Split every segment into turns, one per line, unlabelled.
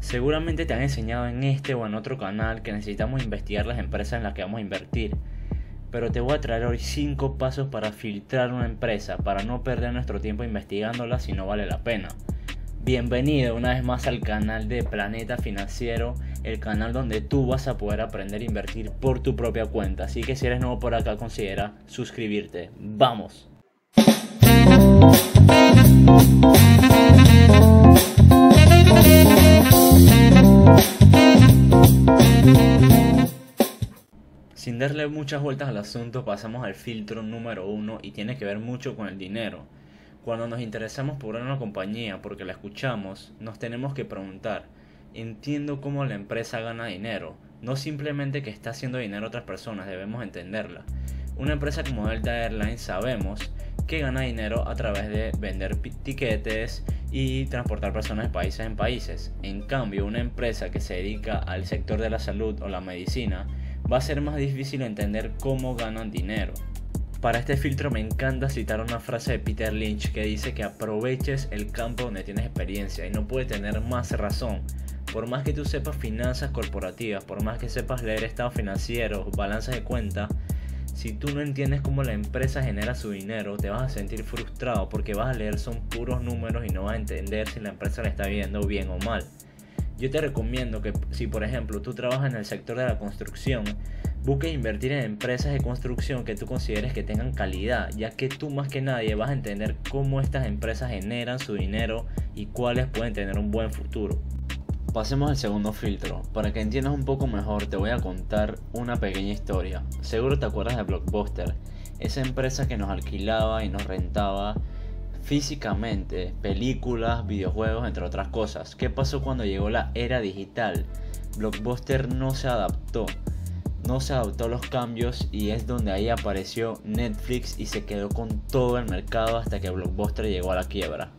Seguramente te han enseñado en este o en otro canal que necesitamos investigar las empresas en las que vamos a invertir. Pero te voy a traer hoy 5 pasos para filtrar una empresa, para no perder nuestro tiempo investigándola si no vale la pena. Bienvenido una vez más al canal de Planeta Financiero, el canal donde tú vas a poder aprender a invertir por tu propia cuenta. Así que si eres nuevo por acá, considera suscribirte. ¡Vamos! Muchas vueltas al asunto, pasamos al filtro número uno y tiene que ver mucho con el dinero. Cuando nos interesamos por una compañía porque la escuchamos, nos tenemos que preguntar, entiendo cómo la empresa gana dinero, no simplemente que está haciendo dinero a otras personas, debemos entenderla. Una empresa como Delta Airlines sabemos que gana dinero a través de vender tiquetes y transportar personas de países en países. En cambio, una empresa que se dedica al sector de la salud o la medicina va a ser más difícil entender cómo ganan dinero. Para este filtro me encanta citar una frase de Peter Lynch que dice que aproveches el campo donde tienes experiencia y no puede tener más razón. Por más que tú sepas finanzas corporativas, por más que sepas leer estados financieros, balanzas de cuenta, si tú no entiendes cómo la empresa genera su dinero, te vas a sentir frustrado porque vas a leer son puros números y no vas a entender si la empresa le está viendo bien o mal. Yo te recomiendo que si por ejemplo tú trabajas en el sector de la construcción, busques invertir en empresas de construcción que tú consideres que tengan calidad, ya que tú más que nadie vas a entender cómo estas empresas generan su dinero y cuáles pueden tener un buen futuro. Pasemos al segundo filtro. Para que entiendas un poco mejor te voy a contar una pequeña historia. Seguro te acuerdas de Blockbuster, esa empresa que nos alquilaba y nos rentaba físicamente, películas, videojuegos, entre otras cosas. ¿Qué pasó cuando llegó la era digital? Blockbuster no se adaptó, no se adaptó a los cambios y es donde ahí apareció Netflix y se quedó con todo el mercado hasta que Blockbuster llegó a la quiebra.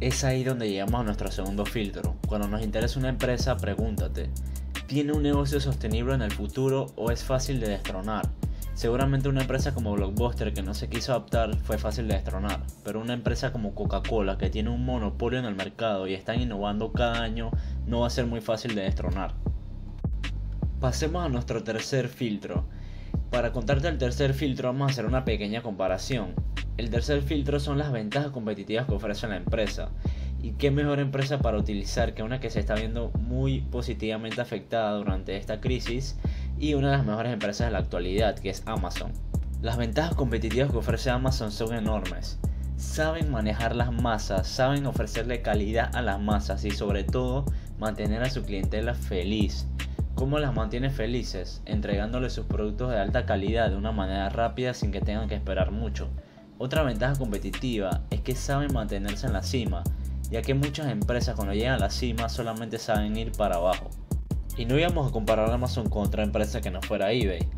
Es ahí donde llegamos a nuestro segundo filtro. Cuando nos interesa una empresa, pregúntate, ¿tiene un negocio sostenible en el futuro o es fácil de destronar? Seguramente una empresa como Blockbuster que no se quiso adaptar fue fácil de destronar, pero una empresa como Coca-Cola que tiene un monopolio en el mercado y están innovando cada año no va a ser muy fácil de destronar. Pasemos a nuestro tercer filtro. Para contarte el tercer filtro vamos a hacer una pequeña comparación. El tercer filtro son las ventajas competitivas que ofrece la empresa. Y qué mejor empresa para utilizar que una que se está viendo muy positivamente afectada durante esta crisis y una de las mejores empresas de la actualidad, que es Amazon. Las ventajas competitivas que ofrece Amazon son enormes. Saben manejar las masas, saben ofrecerle calidad a las masas y sobre todo mantener a su clientela feliz. ¿Cómo las mantiene felices? Entregándoles sus productos de alta calidad de una manera rápida sin que tengan que esperar mucho. Otra ventaja competitiva es que saben mantenerse en la cima, ya que muchas empresas cuando llegan a la cima solamente saben ir para abajo. Y no íbamos a comparar Amazon con otra empresa que no fuera eBay.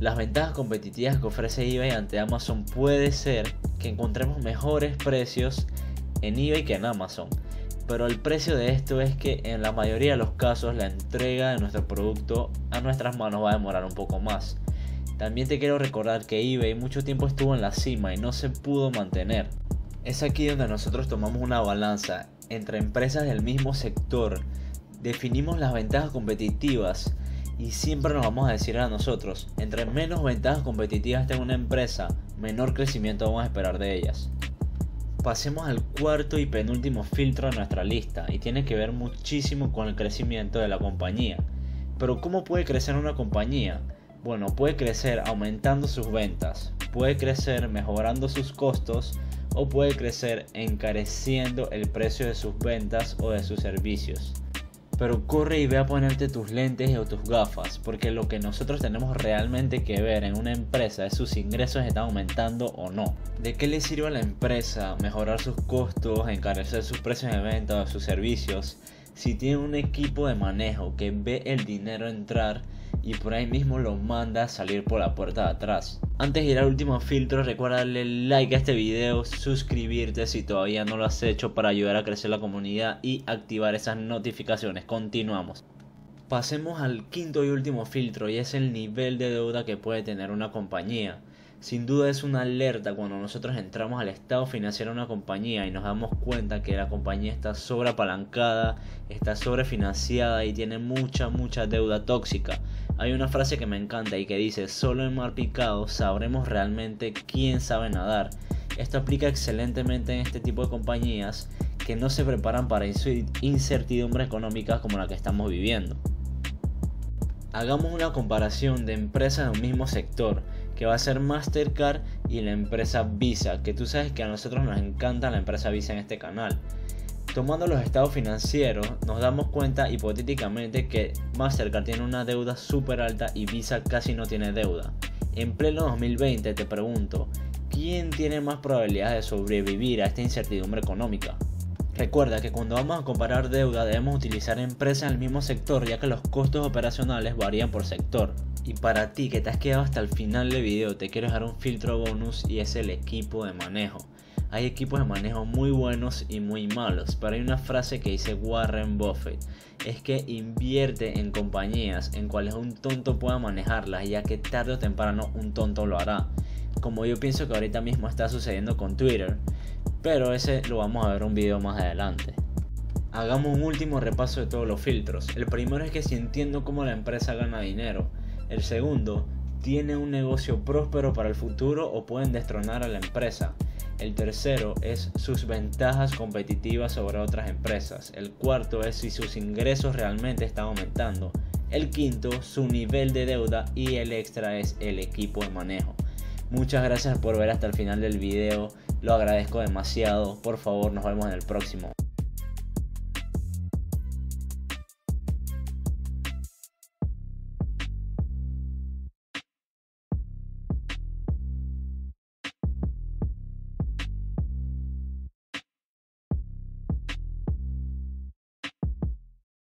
Las ventajas competitivas que ofrece eBay ante Amazon puede ser que encontremos mejores precios en eBay que en Amazon. Pero el precio de esto es que en la mayoría de los casos la entrega de nuestro producto a nuestras manos va a demorar un poco más. También te quiero recordar que eBay mucho tiempo estuvo en la cima y no se pudo mantener. Es aquí donde nosotros tomamos una balanza entre empresas del mismo sector definimos las ventajas competitivas y siempre nos vamos a decir a nosotros, entre menos ventajas competitivas tenga una empresa, menor crecimiento vamos a esperar de ellas. Pasemos al cuarto y penúltimo filtro de nuestra lista y tiene que ver muchísimo con el crecimiento de la compañía. Pero ¿cómo puede crecer una compañía? Bueno, puede crecer aumentando sus ventas, puede crecer mejorando sus costos o puede crecer encareciendo el precio de sus ventas o de sus servicios. Pero corre y ve a ponerte tus lentes o tus gafas, porque lo que nosotros tenemos realmente que ver en una empresa es sus ingresos están aumentando o no. ¿De qué le sirve a la empresa mejorar sus costos, encarecer sus precios de venta o sus servicios si tiene un equipo de manejo que ve el dinero entrar y por ahí mismo lo manda a salir por la puerta de atrás. Antes de ir al último filtro, recuerda darle like a este video, suscribirte si todavía no lo has hecho para ayudar a crecer la comunidad y activar esas notificaciones. Continuamos. Pasemos al quinto y último filtro y es el nivel de deuda que puede tener una compañía. Sin duda es una alerta cuando nosotros entramos al estado financiero de una compañía y nos damos cuenta que la compañía está sobreapalancada, está sobrefinanciada y tiene mucha, mucha deuda tóxica. Hay una frase que me encanta y que dice, solo en mar picado sabremos realmente quién sabe nadar. Esto aplica excelentemente en este tipo de compañías que no se preparan para incertidumbre económica como la que estamos viviendo. Hagamos una comparación de empresas de un mismo sector que va a ser Mastercard y la empresa Visa, que tú sabes que a nosotros nos encanta la empresa Visa en este canal. Tomando los estados financieros, nos damos cuenta hipotéticamente que Mastercard tiene una deuda súper alta y Visa casi no tiene deuda. En pleno 2020 te pregunto, ¿quién tiene más probabilidades de sobrevivir a esta incertidumbre económica? Recuerda que cuando vamos a comparar deuda debemos utilizar empresas en el mismo sector ya que los costos operacionales varían por sector. Y para ti que te has quedado hasta el final del video te quiero dejar un filtro bonus y es el equipo de manejo. Hay equipos de manejo muy buenos y muy malos, pero hay una frase que dice Warren Buffett, es que invierte en compañías en cuales un tonto pueda manejarlas, ya que tarde o temprano un tonto lo hará. Como yo pienso que ahorita mismo está sucediendo con Twitter, pero ese lo vamos a ver un video más adelante. Hagamos un último repaso de todos los filtros. El primero es que si entiendo cómo la empresa gana dinero. El segundo, tiene un negocio próspero para el futuro o pueden destronar a la empresa. El tercero es sus ventajas competitivas sobre otras empresas. El cuarto es si sus ingresos realmente están aumentando. El quinto, su nivel de deuda y el extra es el equipo de manejo. Muchas gracias por ver hasta el final del video. Lo agradezco demasiado. Por favor, nos vemos en el próximo.